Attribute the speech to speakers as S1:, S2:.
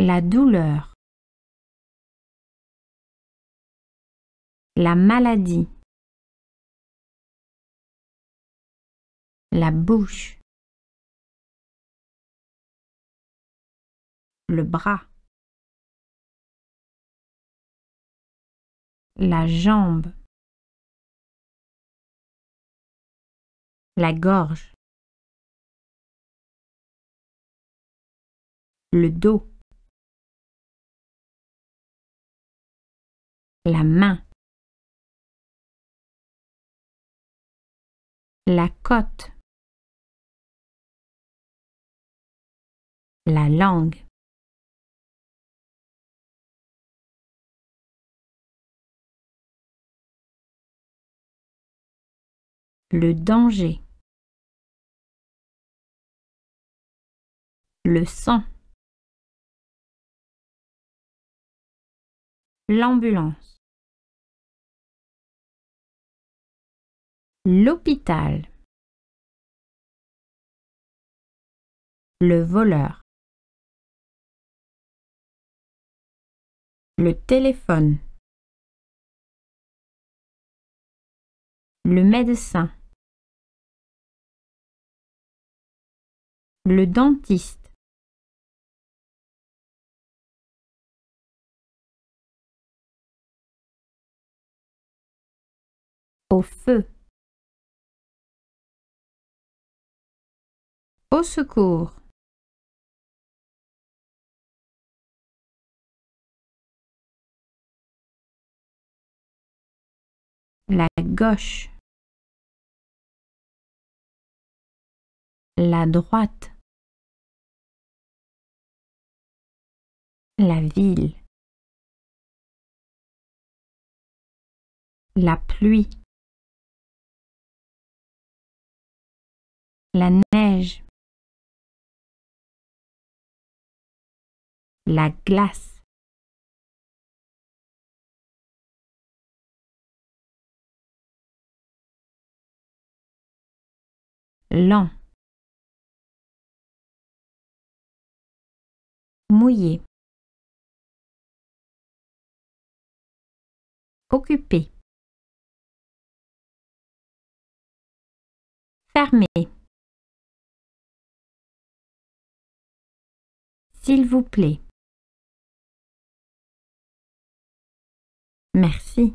S1: la douleur, la maladie, la bouche, le bras, la jambe, la gorge, le dos, la main, la côte, la langue. Le danger. Le sang. L'ambulance. L'hôpital. Le voleur. Le téléphone. Le médecin. Le dentiste. Au feu. Au secours. La gauche. La droite. La ville. La pluie. La neige. La glace. Lent. Mouillé. Occupé. Fermé. S'il vous plaît. Merci.